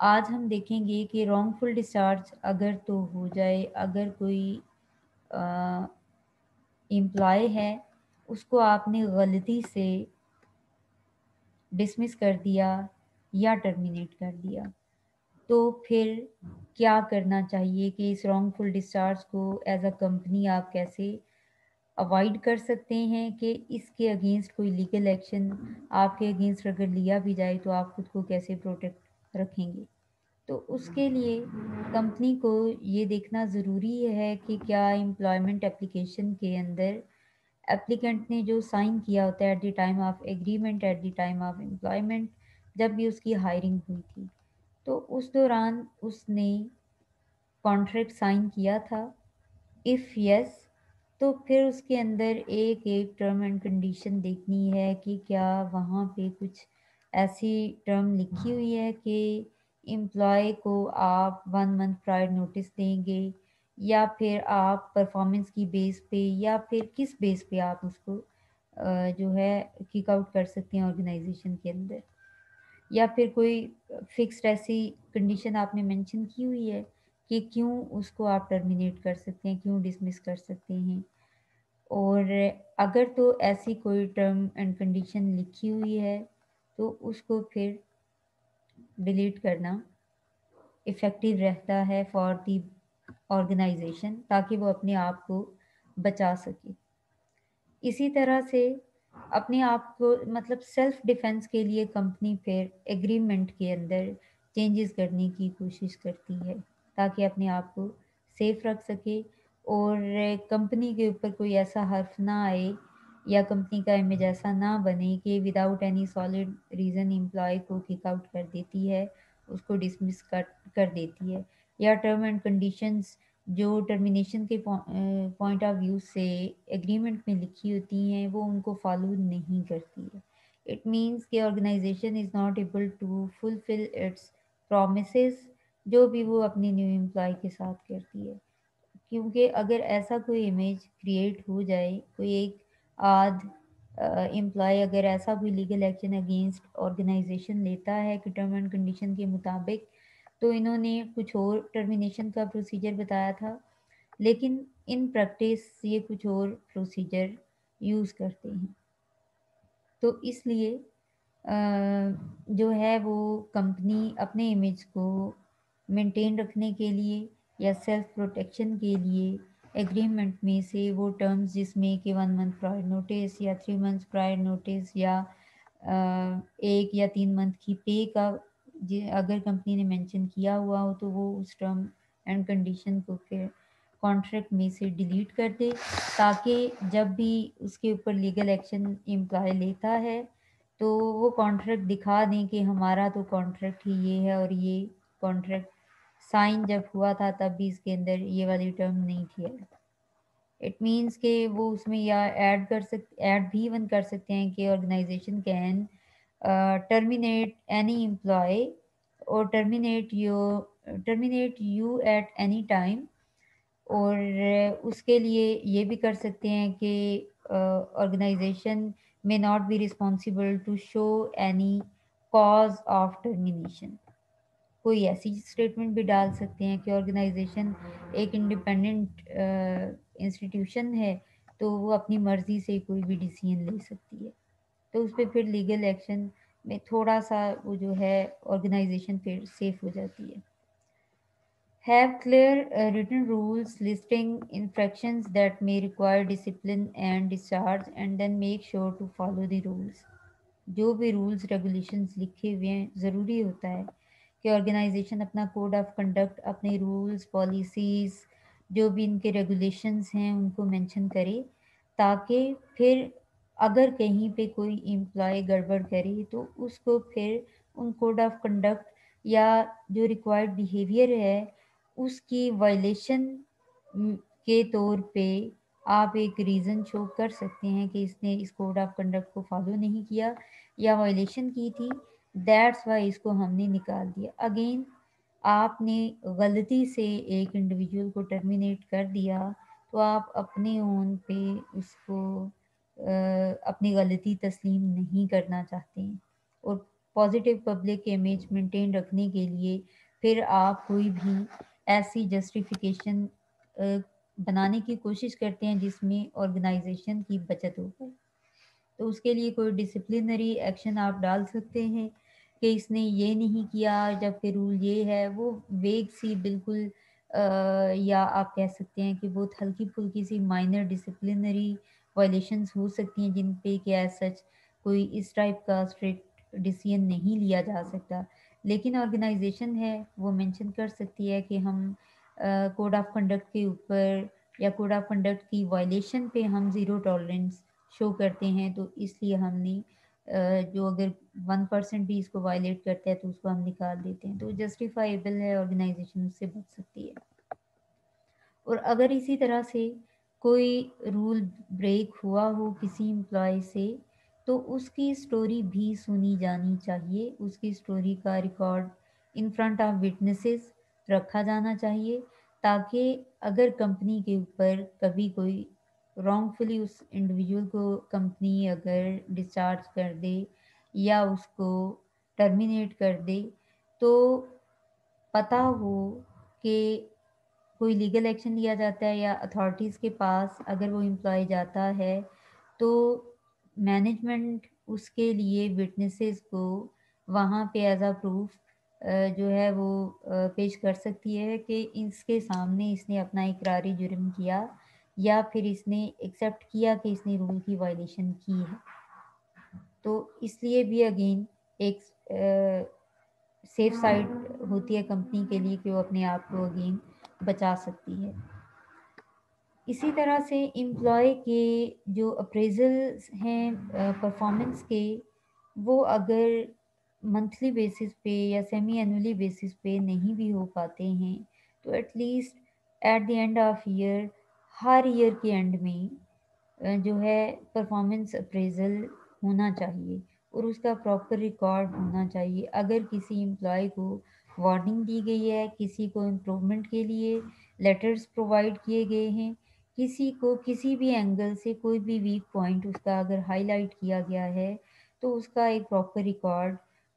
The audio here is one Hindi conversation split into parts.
आज हम देखेंगे कि रॉन्गफुल डिस्चार्ज अगर तो हो जाए, अगर कोई एम्प्लॉय है, उसको आपने गलती से डिसमिस कर दिया या टर्मिनेट कर दिया तो फिर क्या करना चाहिए कि इस रॉन्गफुल डिस्चार्ज को एज अ कंपनी आप कैसे अवॉइड कर सकते हैं कि इसके अगेंस्ट कोई लीगल एक्शन आपके अगेंस्ट अगर लिया भी जाए तो आप खुद को कैसे प्रोटेक्ट रखेंगे। तो उसके लिए कंपनी को ये देखना ज़रूरी है कि क्या एम्प्लॉयमेंट एप्लीकेशन के अंदर एप्लीकेंट ने जो साइन किया होता है at the time of agreement at the time of employment जब भी उसकी हायरिंग हुई थी। तो उस दौरान उसने कॉन्ट्रैक्ट साइन किया था। इफ़ यस तो फिर उसके अंदर एक एक टर्म एंड कंडीशन देखनी है कि क्या वहाँ पे कुछ ऐसी टर्म लिखी हुई है कि एम्प्लॉय को आप वन मंथ प्रायर नोटिस देंगे या फिर आप परफॉर्मेंस की बेस पे या फिर किस बेस पे आप उसको जो है किक आउट कर सकते हैं ऑर्गेनाइजेशन के अंदर। या फिर कोई फिक्स्ड ऐसी कंडीशन आपने मेंशन की हुई है कि क्यों उसको आप टर्मिनेट कर सकते हैं, क्यों डिसमिस कर सकते हैं। और अगर तो ऐसी कोई टर्म एंड कंडीशन लिखी हुई है तो उसको फिर डिलीट करना इफ़ेक्टिव रहता है फॉर दी ऑर्गेनाइजेशन, ताकि वो अपने आप को बचा सके। इसी तरह से अपने आप को मतलब सेल्फ डिफेंस के लिए कंपनी फिर एग्रीमेंट के अंदर चेंजेस करने की कोशिश करती है, ताकि अपने आप को सेफ़ रख सके और कंपनी के ऊपर कोई ऐसा हर्फ ना आए या कंपनी का इमेज ऐसा ना बने कि without any solid reason employee को किक आउट कर देती है, उसको डिसमिस कर कर देती है। या टर्म एंड कंडीशंस जो टर्मिनेशन के पॉइंट ऑफ़ व्यू से एग्रीमेंट में लिखी होती हैं, वो उनको फॉलो नहीं करती है। इट मीन्स कि organisation is not able to fulfil its promise जो भी वो अपने न्यू एम्प्लॉय के साथ करती है। क्योंकि अगर ऐसा कोई इमेज क्रिएट हो जाए, कोई एक आध एम्प्लॉय अगर ऐसा कोई लीगल एक्शन अगेंस्ट ऑर्गेनाइजेशन लेता है कि टर्म एंड कंडीशन के मुताबिक तो इन्होंने कुछ और टर्मिनेशन का प्रोसीजर बताया था। लेकिन इन प्रैक्टिस ये कुछ और प्रोसीजर यूज़ करते हैं। तो इसलिए जो है वो कंपनी अपने इमेज को मेंटेन रखने के लिए या सेल्फ प्रोटेक्शन के लिए एग्रीमेंट में से वो टर्म्स जिसमें कि वन मंथ प्रायर नोटिस या थ्री मंथ प्रायर नोटिस या एक या तीन मंथ की पे का अगर कंपनी ने मेंशन किया हुआ हो तो वो उस टर्म एंड कंडीशन को फिर कॉन्ट्रैक्ट में से डिलीट कर दे ताकि जब भी उसके ऊपर लीगल एक्शन एम्प्लॉय लेता है तो वो कॉन्ट्रैक्ट दिखा दें कि हमारा तो कॉन्ट्रैक्ट ही ये है और ये कॉन्ट्रैक्ट साइन जब हुआ था, तब भी इसके अंदर ये वाली टर्म नहीं थी इट मीन्स के वो उसमें या ऐड कर सक ऐड भी इवन कर सकते हैं कि organisation can terminate any employee और terminate your terminate you at any time और उसके लिए ये भी कर सकते हैं कि organisation may not be responsible to show any cause of termination कोई ऐसी स्टेटमेंट भी डाल सकते हैं कि ऑर्गेनाइजेशन एक इंडिपेंडेंट इंस्टीट्यूशन है तो वो अपनी मर्ज़ी से कोई भी डिसीज़न ले सकती है। तो उस पर फिर लीगल एक्शन में थोड़ा सा वो जो है ऑर्गेनाइजेशन फिर सेफ़ हो जाती है। Clear uh, written rules listing infractions that may require discipline and discharge and then make sure to follow the rules. जो भी रूल्स रेगुलेशंस लिखे हुए हैं ज़रूरी होता है कि ऑर्गेनाइजेशन अपना कोड ऑफ़ कंडक्ट, अपने रूल्स, पॉलिसीज़, जो भी इनके रेगुलेशंस हैं, उनको मेंशन करे, ताकि फिर अगर कहीं पे कोई एम्प्लॉय गड़बड़ करे तो उसको फिर उन कोड ऑफ़ कंडक्ट या जो रिक्वायर्ड बिहेवियर है, उसकी वायलेशन के तौर पे आप एक रीज़न शो कर सकते हैं कि इसने इस कोड ऑफ़ कंडक्ट को फॉलो नहीं किया या वायलेशन की थी। दैट्स वाई इसको हमने निकाल दिया। अगेन आपने गलती से एक इंडिविजुअल को टर्मिनेट कर दिया तो आप अपने ओन पे उसको अपनी गलती तस्लीम नहीं करना चाहते हैं। और पॉजिटिव पब्लिक इमेज मेंटेन रखने के लिए फिर आप कोई भी ऐसी जस्टिफिकेशन बनाने की कोशिश करते हैं जिसमें ऑर्गेनाइजेशन की बचत हो। तो उसके लिए कोई डिसिप्लिनरी एक्शन आप डाल सकते हैं कि इसने ये नहीं किया जबकि रूल ये है वो वेग सी बिल्कुल आ, या आप कह सकते हैं कि बहुत हल्की फुल्की सी माइनर डिसिप्लिनरी वायलेशंस हो सकती हैं जिन पे कि एज सच कोई इस टाइप का स्ट्रिक्ट डिसीज़न नहीं लिया जा सकता। लेकिन ऑर्गेनाइजेशन है वो मेंशन कर सकती है कि हम कोड ऑफ़ कंडक्ट के ऊपर या कोड ऑफ़ कंडक्ट की वायलेशन पे हम ज़ीरो टॉलरेंस शो करते हैं तो इसलिए हमने जो अगर वन परसेंट भी इसको वायलेट करता है तो उसको हम निकाल देते हैं। तो जस्टिफाइबल है, ऑर्गेनाइजेशन उससे बच सकती है। और अगर इसी तरह से कोई रूल ब्रेक हुआ हो किसी एम्प्लॉय से तो उसकी स्टोरी भी सुनी जानी चाहिए। उसकी स्टोरी का record in front of witnesses रखा जाना चाहिए, ताकि अगर कंपनी के ऊपर कभी कोई रॉन्गफुली उस इंडिविजुअल को कंपनी अगर डिस्चार्ज कर दे या उसको टर्मिनेट कर दे तो पता हो कि कोई लीगल एक्शन लिया जाता है या अथॉरिटीज़ के पास अगर वो एम्प्लॉय जाता है तो मैनेजमेंट उसके लिए विटनेसेस को वहाँ पे एज आ प्रूफ जो है वो पेश कर सकती है कि इसके सामने इसने अपना इकरारी जुर्म किया या फिर इसने एक्सेप्ट किया कि इसने रूल की वायलेशन की है। तो इसलिए भी अगेन एक सेफ़ साइड होती है कंपनी के लिए कि वो अपने आप को अगेन बचा सकती है। इसी तरह से एम्प्लॉय के जो अप्रेजल्स हैं परफॉर्मेंस के, वो अगर मंथली बेसिस पे या सेमी एनुअली बेसिस पे नहीं भी हो पाते हैं तो at least at the end of year her year के एंड में जो है परफॉर्मेंस अप्रेजल होना चाहिए और उसका प्रॉपर रिकॉर्ड होना चाहिए। अगर किसी एम्प्लॉय को वार्निंग दी गई है, किसी को इम्प्रूवमेंट के लिए लेटर्स प्रोवाइड किए गए हैं, किसी को किसी भी एंगल से कोई भी वीक पॉइंट उसका अगर हाईलाइट किया गया है तो उसका एक प्रॉपर रिकॉर्ड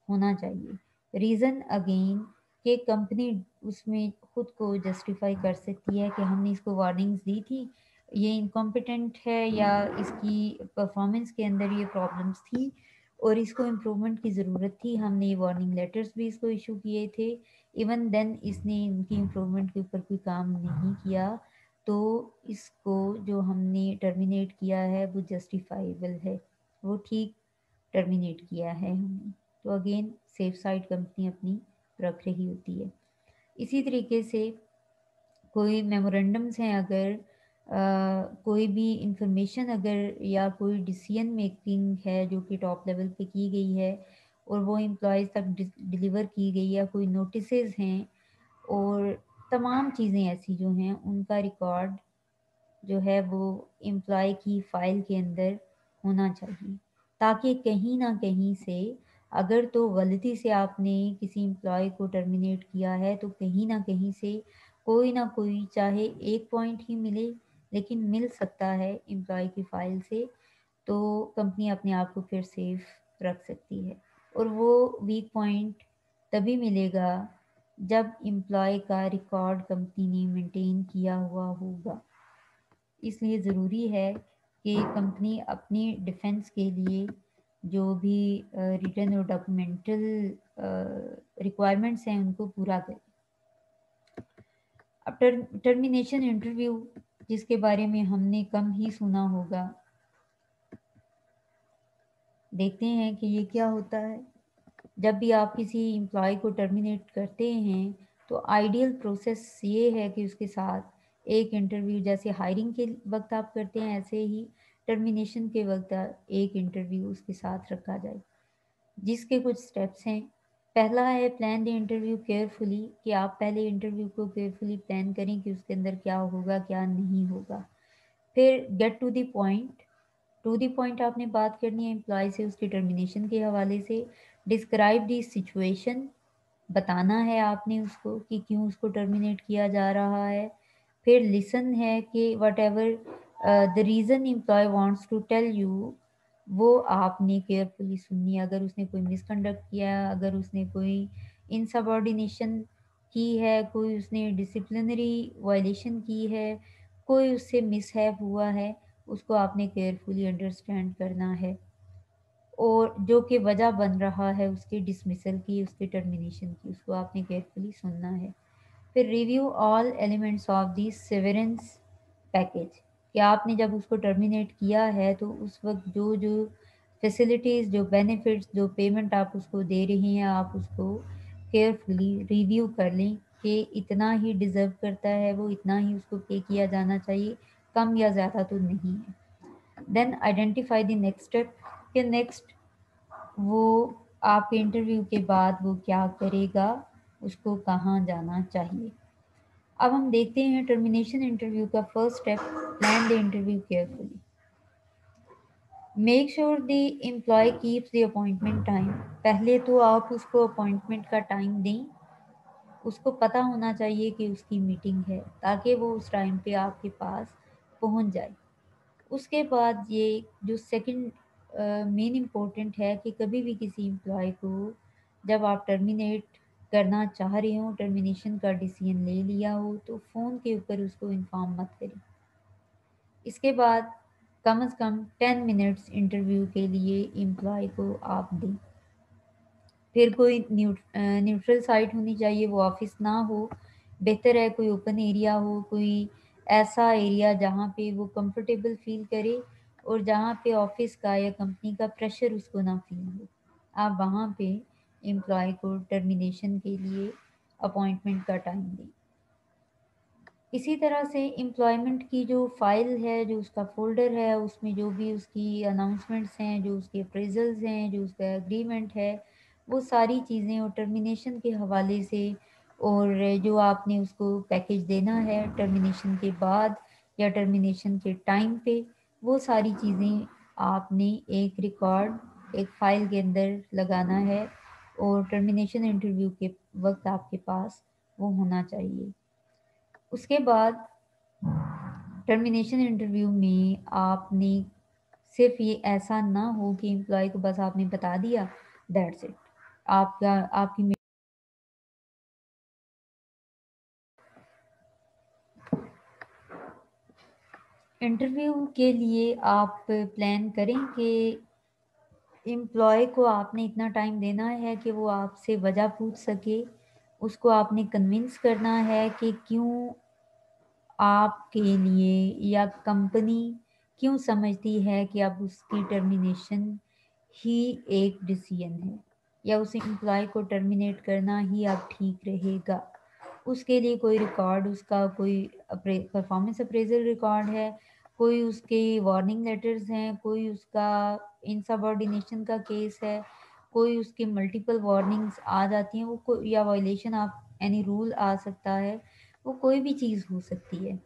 होना चाहिए। रीज़न अगेन कि कंपनी उसमें खुद को जस्टिफाई कर सकती है कि हमने इसको वार्निंग्स दी थी। ये इनकॉम्पिटेंट है या इसकी परफॉर्मेंस के अंदर ये प्रॉब्लम्स थी और इसको इम्प्रूवमेंट की ज़रूरत थी। हमने ये वार्निंग लेटर्स भी इसको इशू किए थे। इवन देन इसने इनकी इम्प्रूवमेंट के ऊपर कोई काम नहीं किया। तो इसको जो हमने टर्मिनेट किया है वो जस्टिफाइबल है। वो ठीक टर्मिनेट किया है हमने। तो अगेन सेफ़ साइड कंपनी अपनी रख रही होती है। इसी तरीके से कोई मेमोरेंडम्स हैं अगर आ, कोई भी इंफॉर्मेशन अगर या कोई डिसीज़न मेकिंग है जो कि टॉप लेवल पे की गई है और वो एम्प्लॉयज़ तक डिलीवर की गई या कोई नोटिस हैं और तमाम चीज़ें ऐसी जो हैं उनका रिकॉर्ड जो है वो एम्प्लॉय की फ़ाइल के अंदर होना चाहिए। ताकि कहीं ना कहीं से अगर तो गलती से आपने किसी एम्प्लॉय को टर्मिनेट किया है तो कहीं ना कहीं से कोई ना कोई चाहे एक पॉइंट ही मिले, लेकिन मिल सकता है एम्प्लॉय की फ़ाइल से तो कंपनी अपने आप को फिर सेफ़ रख सकती है। और वो वीक पॉइंट तभी मिलेगा जब एम्प्लॉय का रिकॉर्ड कंपनी ने मेंटेन किया हुआ होगा। इसलिए ज़रूरी है कि कंपनी अपनी डिफेंस के लिए जो भी रिटर्न और डॉक्यूमेंटल रिक्वायरमेंट्स हैं उनको पूरा करें। अब टर, टर्मिनेशन इंटरव्यू जिसके बारे में हमने कम ही सुना होगा। देखते हैं कि ये क्या होता है। जब भी आप किसी एम्प्लॉय को टर्मिनेट करते हैं तो आइडियल प्रोसेस ये है कि उसके साथ एक इंटरव्यू जैसे हायरिंग के वक्त आप करते हैं ऐसे ही टर्मिनेशन के वक्त एक इंटरव्यू उसके साथ रखा जाए। जिसके कुछ स्टेप्स हैं। पहला है प्लान द इंटरव्यू केयरफुली कि आप पहले इंटरव्यू को केयरफुली प्लान करें कि उसके अंदर क्या होगा, क्या नहीं होगा। फिर get to the point to the point आपने बात करनी है एम्प्लॉय से उसकी टर्मिनेशन के हवाले से। डिस्क्राइब दी सिचुएशन बताना है आपने उसको कि क्यों उसको टर्मिनेट किया जा रहा है। फिर लिसन है कि whatever uh, reason reason employee to tell you वो आपने केयरफुली सुननी है अगर उसने कोई मिसकंडक्ट किया अगर उसने कोई इनसबॉर्डिनेशन की है कोई उसने डिसिप्लिनरी वायलेशन की है कोई उससे मिसहैप हुआ है उसको आपने केयरफुली अंडरस्टैंड करना है। और जो कि वजह बन रहा है उसके डिसमिसल की उसके टर्मिनेशन की उसको आपने केयरफुली सुनना है। फिर review all elements of the severance package कि आपने जब उसको टर्मिनेट किया है तो उस वक्त जो जो फैसिलिटीज़ जो बेनिफिट्स जो पेमेंट आप उसको दे रही हैं, आप उसको केयरफुली रिव्यू कर लें कि इतना ही डिज़र्व करता है वो, इतना ही उसको पे किया जाना चाहिए, कम या ज़्यादा तो नहीं है। Then identify the next step कि नेक्स्ट वो आपके इंटरव्यू के बाद वो क्या करेगा, उसको कहाँ जाना चाहिए। अब हम देखते हैं टर्मिनेशन इंटरव्यू का first step plan the interview carefully make sure the employee keeps the appointment time पहले तो आप उसको अपॉइंटमेंट का टाइम दें। उसको पता होना चाहिए कि उसकी मीटिंग है, ताकि वो उस टाइम पे आपके पास पहुँच जाए। उसके बाद ये जो सेकंड मेन इम्पोर्टेंट है कि कभी भी किसी एम्प्लॉय को जब आप टर्मिनेट करना चाह रहे हो टर्मिनेशन का डिसीज़न ले लिया हो तो फ़ोन के ऊपर उसको इन्फॉर्म मत करें। इसके बाद कम अज़ कम टेन मिनट्स इंटरव्यू के लिए एम्प्लॉय को आप दें। फिर कोई न्यूट्रल साइट होनी चाहिए, वो ऑफ़िस ना हो, बेहतर है कोई ओपन एरिया हो, कोई ऐसा एरिया जहाँ पे वो कंफर्टेबल फील करे और जहाँ पे ऑफ़िस का या कंपनी का प्रेशर उसको ना फील हो। आप वहाँ पे एम्प्लॉय को टर्मिनेशन के लिए अपॉइंटमेंट का टाइम दें। इसी तरह से एम्प्लॉयमेंट की जो फ़ाइल है, जो उसका फोल्डर है, उसमें जो भी उसकी अनाउंसमेंट्स हैं, जो उसके अप्रेजल्स हैं, जो उसका एग्रीमेंट है, वो सारी चीज़ें और टर्मिनेशन के हवाले से और जो आपने उसको पैकेज देना है टर्मिनेशन के बाद या टर्मिनेशन के टाइम पे, वो सारी चीज़ें आपने एक रिकॉर्ड एक फ़ाइल के अंदर लगाना है। और टर्मिनेशन इंटरव्यू के वक्त आपके पास वो होना चाहिए। उसके बाद टर्मिनेशन इंटरव्यू में आपने सिर्फ़ ये ऐसा ना हो कि एम्प्लॉय को बस आपने बता दिया दैट्स इट आपका, आपकी इंटरव्यू के लिए आप प्लान करें कि एम्प्लॉय को आपने इतना टाइम देना है कि वो आपसे वजह पूछ सके, उसको आपने कन्विंस करना है कि क्यों आपके लिए या कंपनी क्यों समझती है कि अब उसकी टर्मिनेशन ही एक डिसीज़न है या उस एम्प्लॉय को टर्मिनेट करना ही अब ठीक रहेगा। उसके लिए कोई रिकॉर्ड उसका कोई परफॉर्मेंस अप्रेजल रिकॉर्ड है, कोई उसके वार्निंग लेटर्स हैं, कोई उसका इनसबॉर्डिनेशन का केस है कोई उसके मल्टीपल वार्निंग्स आ जाती हैं वो या वायलेशन ऑफ़ एनी रूल आ सकता है वो कोई भी चीज़ हो सकती है।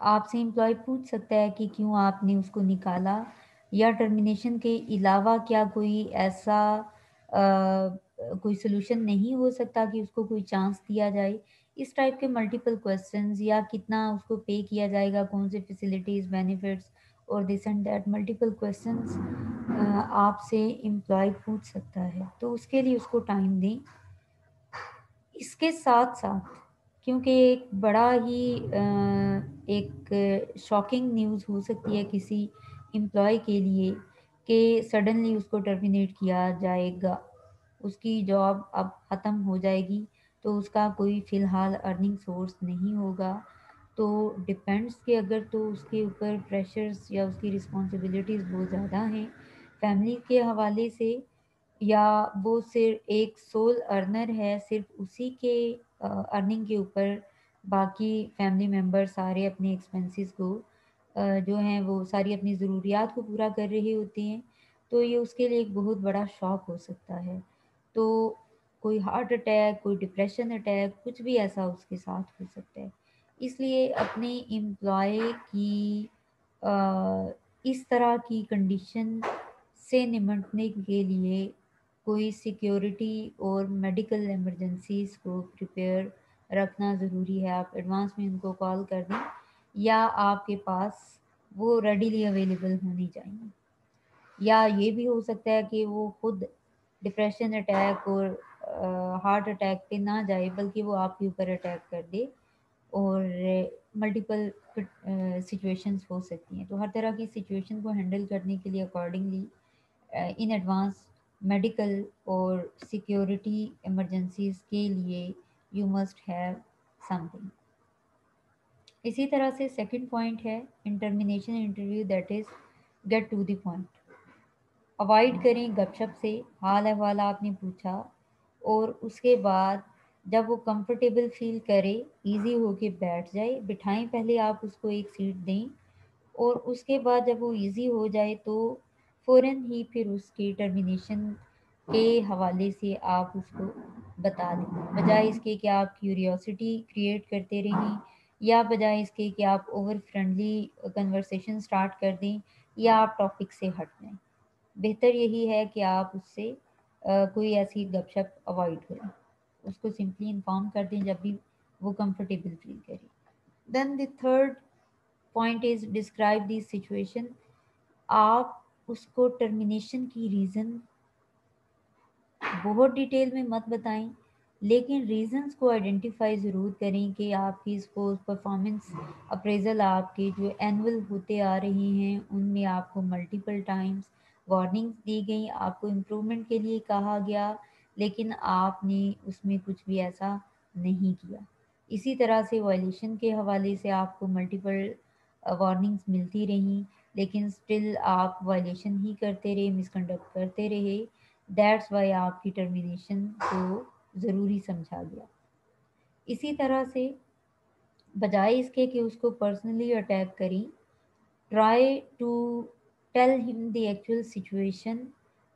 आपसे एम्प्लॉय पूछ सकता है कि क्यों आपने उसको निकाला या टर्मिनेशन के अलावा क्या कोई ऐसा आ, कोई सोल्यूशन नहीं हो सकता कि उसको कोई चांस दिया जाए? इस टाइप के मल्टीपल क्वेश्चंस या कितना उसको पे किया जाएगा, कौन से फैसिलिटीज़ बेनिफिट्स और this and that multiple questions आपसे एम्प्लॉय पूछ सकता है। तो उसके लिए उसको टाइम दें। इसके साथ साथ क्योंकि एक बड़ा ही एक शॉकिंग न्यूज़ हो सकती है किसी एम्प्लॉय के लिए कि सडनली उसको टर्मिनेट किया जाएगा। उसकी जॉब अब ख़त्म हो जाएगी। तो उसका कोई फ़िलहाल अर्निंग सोर्स नहीं होगा। तो डिपेंड्स कि अगर तो उसके ऊपर प्रेशर्स या उसकी रिस्पॉन्सिबिलिटीज़ बहुत ज़्यादा हैं फैमिली के हवाले से या वो सिर्फ़ एक सोल अर्नर है, सिर्फ़ उसी के अर्निंग के ऊपर बाकी फैमिली मेंबर सारे अपने एक्सपेंसेस को जो हैं वो सारी अपनी ज़रूरियात को पूरा कर रहे होते हैं तो ये उसके लिए एक बहुत बड़ा शौक हो सकता है। तो कोई हार्ट अटैक कोई डिप्रेशन अटैक कुछ भी ऐसा उसके साथ हो सकता है। इसलिए अपने एम्प्लॉय की आ, इस तरह की कंडीशन से निमटने के लिए कोई सिक्योरिटी और मेडिकल इमरजेंसीज को प्रिपेयर रखना ज़रूरी है। आप एडवांस में उनको कॉल कर दें या आपके पास वो रेडीली अवेलेबल होनी चाहिए। या ये भी हो सकता है कि वो खुद डिप्रेशन अटैक और हार्ट अटैक पे ना जाए, बल्कि वो आपके ऊपर अटैक कर दे और मल्टीपल सिचुएशंस हो सकती हैं। तो हर तरह की सिचुएशन को हैंडल करने के लिए अकॉर्डिंगली इन एडवांस मेडिकल और सिक्योरिटी इमरजेंसीज के लिए यू मस्ट हैव समथिंग इसी तरह से सेकंड पॉइंट है in termination interview that is get to the point avoid करें गपशप से हाल अहवाल आपने पूछा और उसके बाद जब वो कंफर्टेबल फील करे इजी होके बैठ जाए, बिठाएँ पहले आप उसको एक सीट दें और उसके बाद जब वो इजी हो जाए तो फ़ौर ही फिर उसके टर्मिनेशन के हवाले से आप उसको बता दें। बजाय इसके कि आप क्यूरियोसिटी क्रिएट करते रहें या बजाय इसके कि आप ओवर फ्रेंडली कन्वर्सेशन स्टार्ट कर दें या आप टॉपिक से हट जाएँ। बेहतर यही है कि आप उससे कोई ऐसी गपशप अवॉइड करें। उसको सिंपली इन्फॉर्म कर दें जब भी वो कंफर्टेबल फील करे। Then the third point is describe this situation आप उसको टर्मिनेशन की रीज़न बहुत डिटेल में मत बताएँ, लेकिन रीजंस को आइडेंटिफाई ज़रूर करें कि आपकी इसको परफॉर्मेंस अप्रेजल आपके जो एनुअल होते आ रहे हैं, उनमें आपको मल्टीपल टाइम्स वार्निंग्स दी गई, आपको इम्प्रूवमेंट के लिए कहा गया, लेकिन आपने उसमें कुछ भी ऐसा नहीं किया। इसी तरह से वायलेशन के हवाले से आपको मल्टीपल वार्निंग्स मिलती रहीं, लेकिन स्टिल आप वायलेशन ही करते रहे मिसकंडक्ट करते रहे। दैट्स वाई आपकी टर्मिनेशन को ज़रूरी समझा गया। इसी तरह से बजाय इसके कि उसको पर्सनली अटैक करें try to tell him the actual situation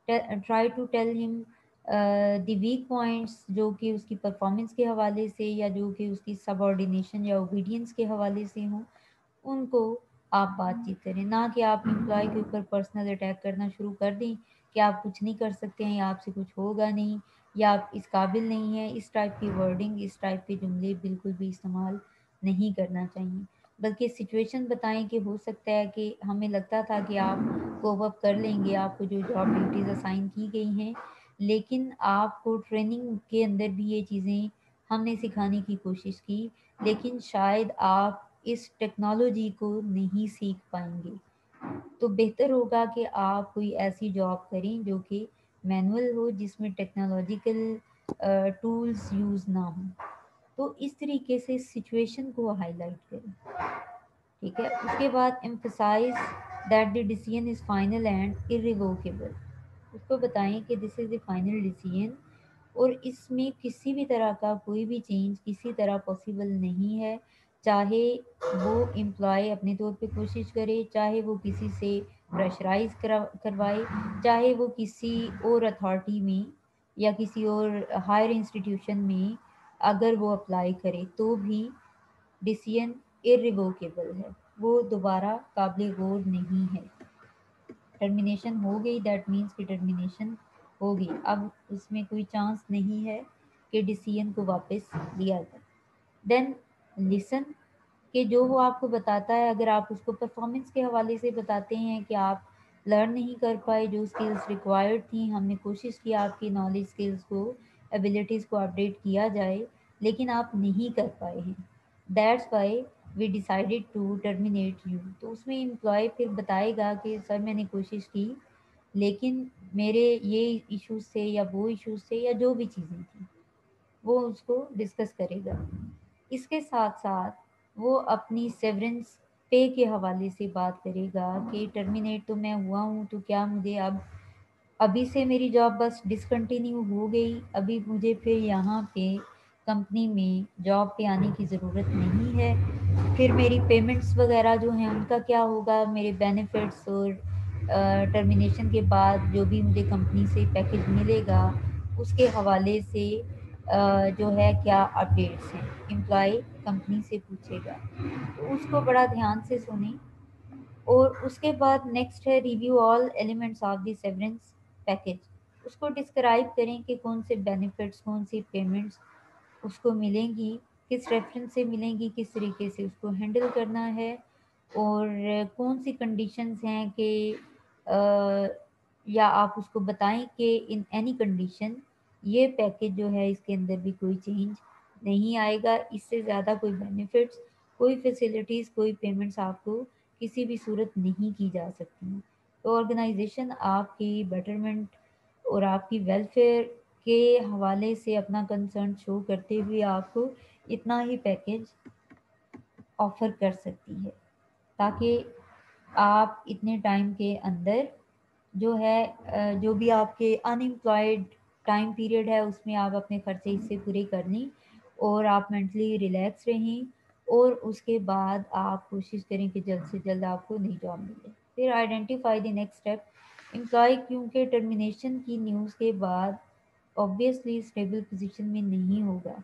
try to tell him the weak points जो कि उसकी परफॉर्मेंस के हवाले से या जो कि उसकी सबॉर्डिनेशन या ओबीडियंस के हवाले से हों उनको आप बातचीत करें। ना कि आप एम्प्लॉय के ऊपर पर्सनल अटैक करना शुरू कर दें कि आप कुछ नहीं कर सकते हैं या आपसे कुछ होगा नहीं या आप इस काबिल नहीं है। इस टाइप की वर्डिंग इस टाइप के जुमले बिल्कुल भी इस्तेमाल नहीं करना चाहिए। बल्कि सिचुएशन बताएँ कि हो सकता है कि हमें लगता था कि आप कोप अप कर लेंगे, आपको जो जॉब ड्यूटीज़ असाइन की गई हैं। लेकिन आपको ट्रेनिंग के अंदर भी ये चीज़ें हमने सिखाने की कोशिश की, लेकिन शायद आप इस टेक्नोलॉजी को नहीं सीख पाएँगे। तो बेहतर होगा कि आप कोई ऐसी जॉब करें जो कि मैनुअल हो जिसमें टेक्नोलॉजिकल टूल्स यूज़ ना हो। तो इस तरीके से सिचुएशन को हाईलाइट करें। ठीक है? उसके बाद emphasise that the decision is final and irrevocable उसको बताएँ कि this is the final decision और इसमें किसी भी तरह का कोई भी चेंज किसी तरह पॉसिबल नहीं है। चाहे वो एम्प्लॉय अपने तौर पे कोशिश करे, चाहे वो किसी से प्रेशराइज करा, करवाए, चाहे वो किसी और अथॉरिटी में या किसी और हायर इंस्टीट्यूशन में अगर वो अप्लाई करे तो भी डिसीज़न इरिवोकेबल है। वो दोबारा काबिल गौर नहीं है। टर्मिनेशन हो गई दैट मीन्स कि टर्मिनेशन हो गई। अब उसमें कोई चांस नहीं है कि डिसीज़न को वापस लिया जाए। देन लिसन कि जो वो आपको बताता है, अगर आप उसको परफॉर्मेंस के हवाले से बताते हैं कि आप लर्न नहीं कर पाए, जो स्किल्स रिक्वायर्ड थी, हमने कोशिश की आपकी नॉलेज स्किल्स को एबिलिटीज़ को अपडेट किया जाए, लेकिन आप नहीं कर पाए हैं। That's why we decided to terminate you तो उसमें एम्प्लॉय फिर बताएगा कि सर मैंने कोशिश की, लेकिन मेरे ये इश्यूज़ थे या वो इश्यूज़ थे या जो भी चीज़ें थी, वो उसको डिस्कस करेगा। इसके साथ साथ वो अपनी सेवरेंस पे के हवाले से बात करेगा कि टर्मिनेट तो मैं हुआ हूँ तो क्या मुझे अब अभी से मेरी जॉब बस डिसकंटिन्यू हो गई। अभी मुझे फिर यहाँ पे कंपनी में जॉब पे आने की ज़रूरत नहीं है। फिर मेरी पेमेंट्स वगैरह जो हैं, उनका क्या होगा? मेरे बेनिफिट्स और टर्मिनेशन के बाद जो भी मुझे कंपनी से पैकेज मिलेगा, उसके हवाले से जो है क्या अपडेट्स हैं? एम्प्लॉय कंपनी से पूछेगा। तो उसको बड़ा ध्यान से सुने। और उसके बाद नेक्स्ट है review all elements of the severance package उसको डिस्क्राइब करें कि कौन से बेनिफिट्स कौन सी पेमेंट्स उसको मिलेंगी, किस रेफरेंस से मिलेंगी, किस तरीके से उसको हैंडल करना है और कौन सी कंडीशंस हैं कि या आप उसको बताएँ कि इन एनी कंडीशन ये पैकेज जो है इसके अंदर भी कोई चेंज नहीं आएगा। इससे ज़्यादा कोई बेनिफिट्स कोई फैसिलिटीज़ कोई पेमेंट्स आपको किसी भी सूरत नहीं की जा सकती। तो ऑर्गेनाइजेशन आपकी बेटरमेंट और आपकी वेलफेयर के हवाले से अपना कंसर्न शो करते हुए आपको इतना ही पैकेज ऑफ़र कर सकती है। ताकि आप इतने टाइम के अंदर जो है जो भी आपके अनएम्प्लॉयड टाइम पीरियड है, उसमें आप अपने खर्चे इससे पूरे कर लें और आप मेंटली रिलैक्स रहें और उसके बाद आप कोशिश करें कि जल्द से जल्द आपको नई जॉब मिले। फिर identify the next step employee क्योंकि टर्मिनेशन की न्यूज़ के बाद ऑब्वियसली स्टेबल पोजीशन में नहीं होगा।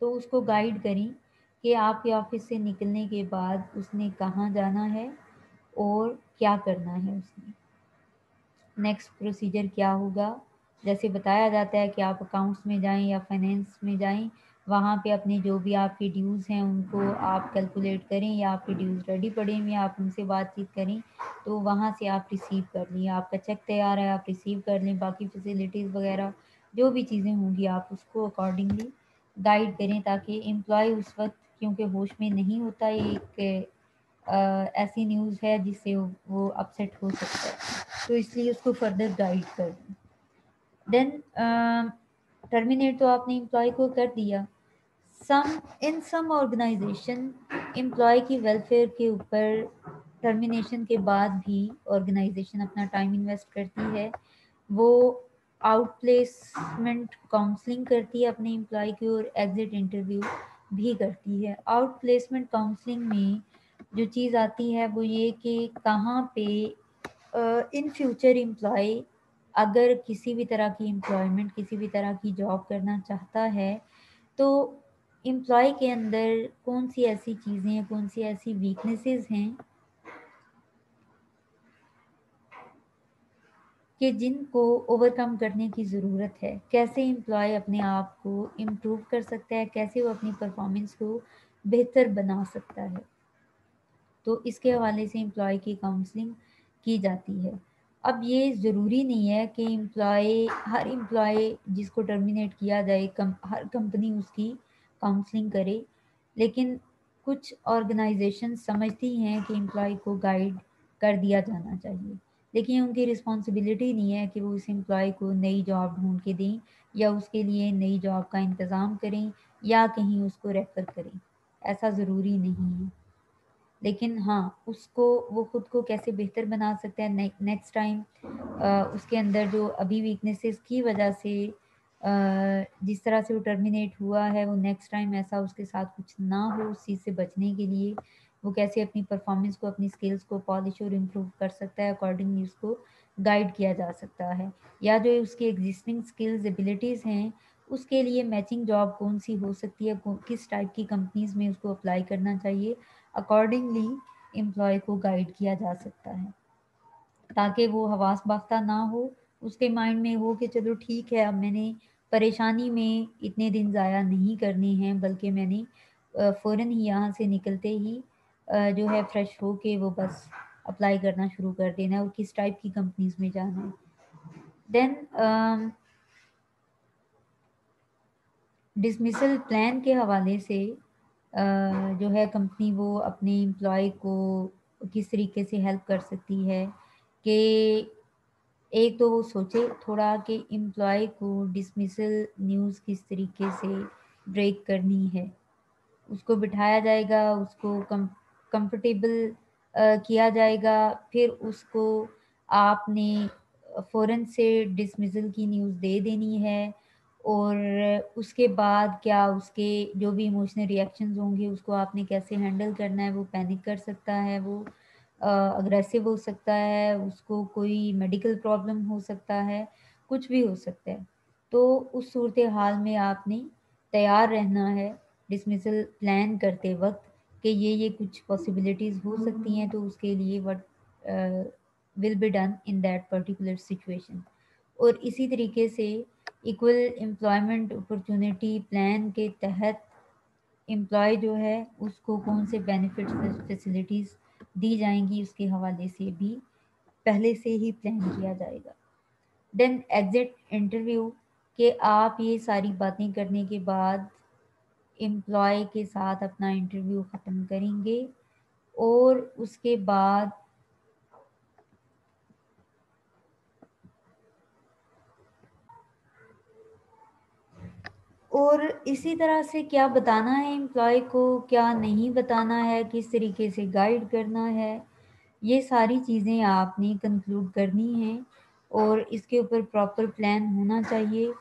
तो उसको गाइड करें कि आपके ऑफ़िस से निकलने के बाद उसने कहाँ जाना है और क्या करना है उसने। नेक्स्ट प्रोसीजर क्या होगा? जैसे बताया जाता है कि आप अकाउंट्स में जाएँ या फाइनेंस में जाएँ वहाँ पे अपने जो भी आपके ड्यूज़ हैं, उनको आप कैलकुलेट करें या आपके ड्यूज़ रेडी पड़े हुए आप उनसे बातचीत करें तो वहाँ से आप रिसीव कर लें। आपका चेक तैयार है, आप रिसीव कर लें। बाकी फैसिलिटीज़ वगैरह, जो भी चीज़ें होंगी, आप उसको अकॉर्डिंगली गाइड करें ताकि एम्प्लॉय उस वक्त, क्योंकि होश में नहीं होता, एक ऐसी न्यूज़ है जिससे वो अपसेट हो सकता है। तो इसलिए उसको फर्दर गाइड कर दें देन टर्मिनेट तो आपने एम्प्लॉय को कर दिया। Some in some organisation employee की वेलफेयर के ऊपर टर्मिनेशन के बाद भी ऑर्गेनाइजेशन अपना टाइम इन्वेस्ट करती है। वो आउट प्लेसमेंट काउंसलिंग करती है अपने एम्प्लॉय की और एग्जिट इंटरव्यू भी करती है। आउट प्लेसमेंट काउंसलिंग में जो चीज़ आती है वो ये कि कहाँ पे इन फ्यूचर एम्प्लॉय अगर किसी भी तरह की एम्प्लॉयमेंट किसी भी तरह की जॉब करना चाहता है तो एम्प्लॉय के अंदर कौन सी ऐसी चीज़ें हैं, कौन सी ऐसी वीकनेसेस हैं कि जिनको ओवरकम करने की ज़रूरत है? कैसे एम्प्लॉय अपने आप को इम्प्रूव कर सकता है? कैसे वो अपनी परफॉर्मेंस को बेहतर बना सकता है? तो इसके हवाले से एम्प्लॉय की काउंसलिंग की जाती है। अब ये ज़रूरी नहीं है कि एम्प्लॉय हर एम्प्लॉय जिसको टर्मिनेट किया जाए, कम, हर कंपनी उसकी काउंसलिंग करे, लेकिन कुछ ऑर्गेनाइजेशन समझती हैं कि एम्प्लॉय को गाइड कर दिया जाना चाहिए। लेकिन उनकी रिस्पॉन्सिबिलिटी नहीं है कि वो उस एम्प्लॉय को नई जॉब ढूंढ के दें, या उसके लिए नई जॉब का इंतज़ाम करें, या कहीं उसको रेफ़र करें। ऐसा ज़रूरी नहीं है। लेकिन हाँ उसको, वो खुद को कैसे बेहतर बना सकता है? नेक्स्ट टाइम उसके अंदर जो अभी वीकनेसेस की वजह से जिस तरह से वो टर्मिनेट हुआ है, वो नेक्स्ट टाइम ऐसा उसके साथ कुछ ना हो उस चीज़ से बचने के लिए, वो कैसे अपनी परफॉर्मेंस को, अपनी स्किल्स को पॉलिश और इम्प्रूव कर सकता है अकॉर्डिंगली उसको गाइड किया जा सकता है। या जो उसकी एग्जिस्टिंग स्किल्स एबिलिटीज़ हैं, उसके लिए मैचिंग जॉब कौन सी हो सकती है किस टाइप की कंपनीज़ में उसको अप्लाई करना चाहिए अकॉर्डिंगली एम्प्लॉय को गाइड किया जा सकता है। ताकि वो हवास बाख्ता ना हो, उसके माइंड में हो कि चलो ठीक है, अब मैंने परेशानी में इतने दिन ज़ाया नहीं करने हैं, बल्कि मैंने फ़ौर ही यहाँ से निकलते ही जो है फ्रेश हो के वो बस अप्लाई करना शुरू कर देना है और किस टाइप की कंपनीज़ में जाना है। देन डिसमिसल प्लान के हवाले से जो है कंपनी वो अपने एम्प्लॉय को किस तरीके से हेल्प कर सकती है कि एक तो वो सोचे थोड़ा कि एम्प्लॉय को डिसमिसल न्यूज़ किस तरीके से ब्रेक करनी है। उसको बिठाया जाएगा, उसको कम कंफर्टेबल किया जाएगा, फिर उसको आपने फ़ौरन से डिसमिसल की न्यूज़ दे देनी है और उसके बाद क्या उसके जो भी इमोशनल रिएक्शंस होंगे, उसको आपने कैसे हैंडल करना है, वो पैनिक कर सकता है, वो अग्रेसिव हो सकता है, उसको कोई मेडिकल प्रॉब्लम हो सकता है, कुछ भी हो सकता है। तो उस सूरत हाल में आपने तैयार रहना है डिसमिसल प्लान करते वक्त कि ये ये कुछ पॉसिबिलिटीज़ हो सकती हैं तो उसके लिए what will be done in that particular situation और इसी तरीके से इक्वल एम्प्लॉयमेंट अपॉर्चुनिटी प्लान के तहत एम्प्लॉय जो है, उसको कौन से बेनिफिट्स फैसिलिटीज़ दी जाएँगी उसके हवाले से भी, पहले से ही प्लान किया जाएगा। देन एग्जिट इंटरव्यू के आप ये सारी बातें करने के बाद एम्प्लॉय के साथ अपना इंटरव्यू ख़त्म करेंगे और उसके बाद और इसी तरह से क्या बताना है एम्प्लॉय को, क्या नहीं बताना है, किस तरीके से गाइड करना है, ये सारी चीज़ें आपने कंक्लूड करनी हैं और इसके ऊपर प्रॉपर प्लान होना चाहिए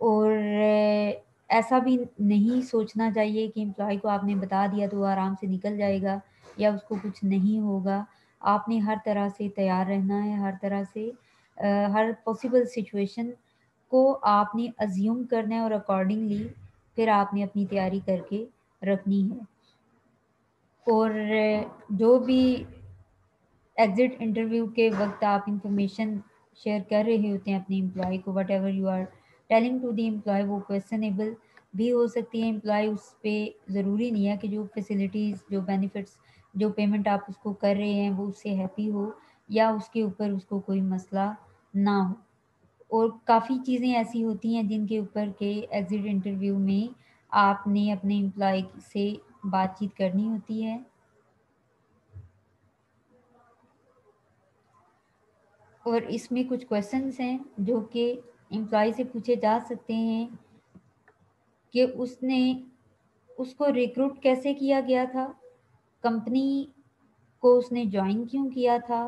और ऐसा भी नहीं सोचना चाहिए कि एम्प्लॉय को आपने बता दिया तो वो आराम से निकल जाएगा या उसको कुछ नहीं होगा। आपने हर तरह से तैयार रहना है, हर तरह से हर पॉसिबल सिचुएशन को आपने अज्यूम करना है और अकॉर्डिंगली फिर आपने अपनी तैयारी करके रखनी है। और जो भी एग्ज़िट इंटरव्यू के वक्त आप इंफॉर्मेशन शेयर कर रहे होते हैं अपने एम्प्लॉय को whatever you are telling to the employee वो क्वेश्चनेबल भी हो सकती है। एम्प्लॉय उस पर ज़रूरी नहीं है कि जो फैसिलिटीज़ जो बेनिफिट्स जो पेमेंट आप उसको कर रहे हैं, वो उससे हैप्पी हो या उसके ऊपर उसको कोई मसला ना हो। और काफ़ी चीज़ें ऐसी होती हैं जिनके ऊपर के एग्ज़िट इंटरव्यू में आपने अपने एम्प्लॉय से बातचीत करनी होती है। और इसमें कुछ क्वेश्चंस हैं जो कि एम्प्लॉय से पूछे जा सकते हैं कि उसने, उसको रिक्रूट कैसे किया गया था? कंपनी को उसने ज्वाइन क्यों किया था?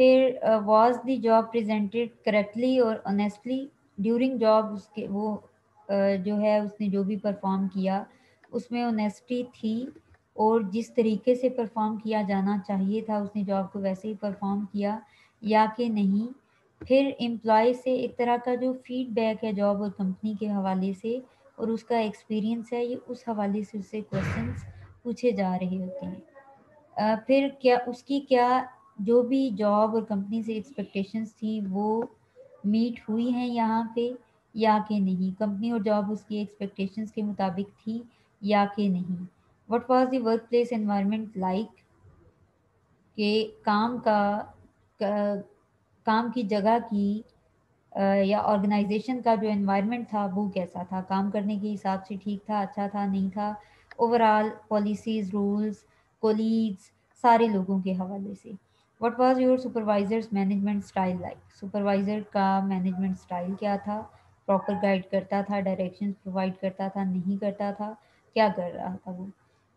फिर was the job presented correctly और ऑनेस्टली ड्यूरिंग जॉब उसके वो uh, जो है उसने जो भी परफॉर्म किया उसमें ऑनेस्टी थी और जिस तरीके से परफॉर्म किया जाना चाहिए था उसने जॉब को वैसे ही परफॉर्म किया या कि नहीं। फिर एम्प्लॉय से एक तरह का जो फीडबैक है जॉब और कंपनी के हवाले से और उसका एक्सपीरियंस है ये उस हवाले से उससे क्वेश्चंस पूछे जा रहे होते हैं। फिर क्या उसकी क्या जो भी जॉब और कंपनी से एक्सपेक्टेशंस थी वो मीट हुई हैं यहाँ पे या कि नहीं? कंपनी और जॉब उसकी एक्सपेक्टेशंस के मुताबिक थी या कि नहीं? What was the work place environment like के काम का, का काम की जगह की या ऑर्गेनाइजेशन का जो एनवायरनमेंट था वो कैसा था? काम करने के हिसाब से ठीक था अच्छा था नहीं था? ओवरऑल पॉलिसीज़ रूल्स कोलीग्स सारे लोगों के हवाले से। What was your supervisors management style like supervisor का मैनेजमेंट स्टाइल क्या था? प्रॉपर गाइड करता था डायरेक्शन प्रोवाइड करता था, नहीं करता था? क्या कर रहा था वो?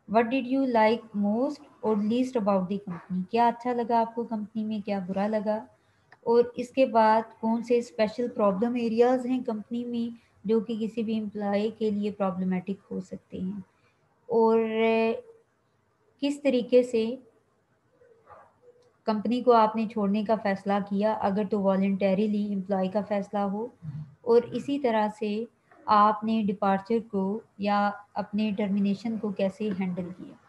What did you like most और लीस्ट अबाउट दी कंपनी क्या अच्छा लगा आपको कंपनी में, क्या बुरा लगा? और इसके बाद कौन से स्पेशल प्रॉब्लम एरियाज़ हैं कंपनी में जो कि किसी भी एम्प्लॉय के लिए प्रॉब्लमेटिक हो सकते हैं? और, किस तरीके से कंपनी को आपने छोड़ने का फ़ैसला किया, अगर तो वॉल्टरीली एम्प्लॉय का फ़ैसला हो। और इसी तरह से आपने डिपार्चर को या अपने टर्मिनेशन को कैसे हैंडल किया?